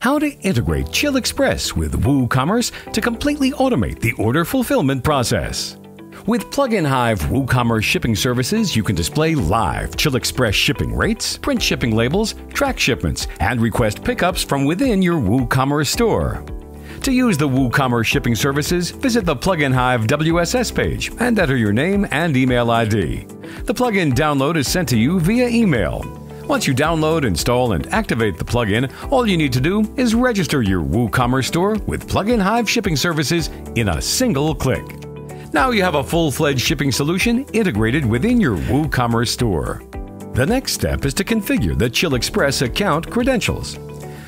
How to integrate Chilexpress with WooCommerce to completely automate the order fulfillment process. With PluginHive WooCommerce shipping services, you can display live Chilexpress shipping rates, print shipping labels, track shipments, and request pickups from within your WooCommerce store. To use the WooCommerce shipping services, visit the PluginHive WSS page and enter your name and email ID. The plugin download is sent to you via email. Once you download, install, and activate the plugin, all you need to do is register your WooCommerce store with PluginHive shipping services in a single click. Now you have a full fledged shipping solution integrated within your WooCommerce store. The next step is to configure the Chilexpress account credentials.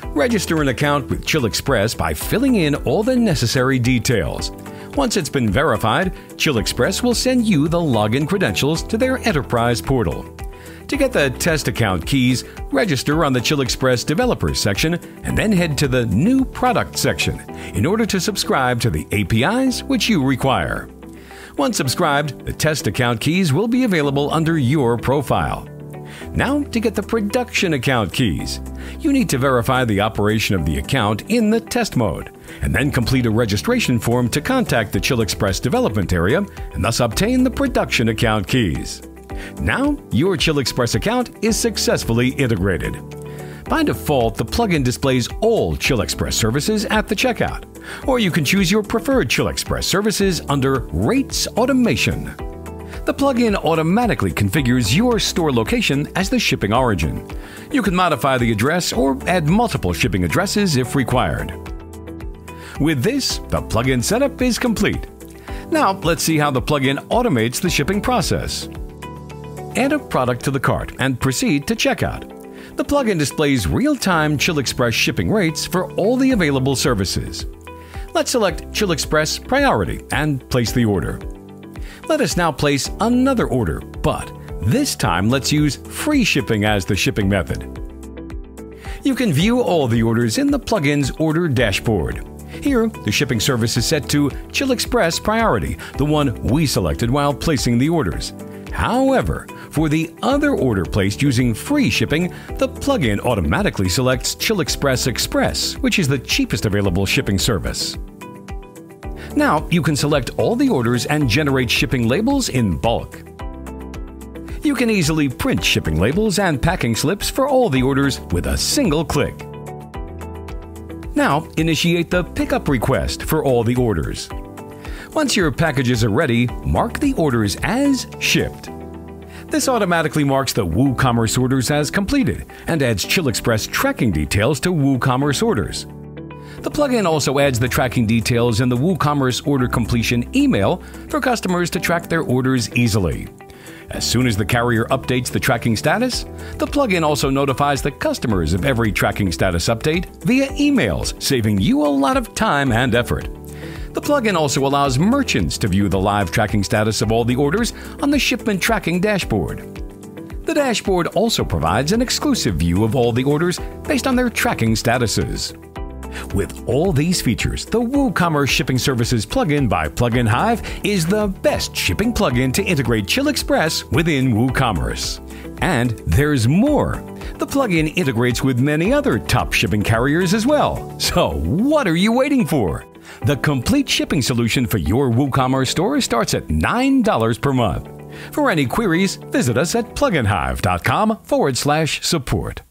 Register an account with Chilexpress by filling in all the necessary details. Once it's been verified, Chilexpress will send you the login credentials to their enterprise portal. To get the test account keys, register on the Chilexpress Developers section and then head to the New Product section in order to subscribe to the APIs which you require. Once subscribed, the test account keys will be available under your profile. Now, to get the production account keys, you need to verify the operation of the account in the test mode, and then complete a registration form to contact the Chilexpress development area and thus obtain the production account keys. Now, your Chilexpress account is successfully integrated. By default, the plugin displays all Chilexpress services at the checkout, or you can choose your preferred Chilexpress services under Rates Automation. The plugin automatically configures your store location as the shipping origin. You can modify the address or add multiple shipping addresses if required. With this, the plugin setup is complete. Now, let's see how the plugin automates the shipping process. Add a product to the cart and proceed to checkout. The plugin displays real-time Chilexpress shipping rates for all the available services. Let's select Chilexpress Priority and place the order. Let us now place another order, but this time let's use free shipping as the shipping method. You can view all the orders in the plugin's order dashboard. Here, the shipping service is set to Chilexpress Priority, the one we selected while placing the orders. However, for the other order placed using free shipping, the plugin automatically selects Chilexpress Express, which is the cheapest available shipping service. Now, you can select all the orders and generate shipping labels in bulk. You can easily print shipping labels and packing slips for all the orders with a single click. Now, initiate the pickup request for all the orders. Once your packages are ready, mark the orders as shipped. This automatically marks the WooCommerce orders as completed and adds Chilexpress tracking details to WooCommerce orders. The plugin also adds the tracking details in the WooCommerce order completion email for customers to track their orders easily. As soon as the carrier updates the tracking status, the plugin also notifies the customers of every tracking status update via emails, saving you a lot of time and effort. The plugin also allows merchants to view the live tracking status of all the orders on the shipment tracking dashboard. The dashboard also provides an exclusive view of all the orders based on their tracking statuses. With all these features, the WooCommerce Shipping Services plugin by PluginHive is the best shipping plugin to integrate Chilexpress within WooCommerce. And there's more. The plugin integrates with many other top shipping carriers as well. So, what are you waiting for? The complete shipping solution for your WooCommerce store starts at $9 per month. For any queries, visit us at pluginhive.com forward slash support.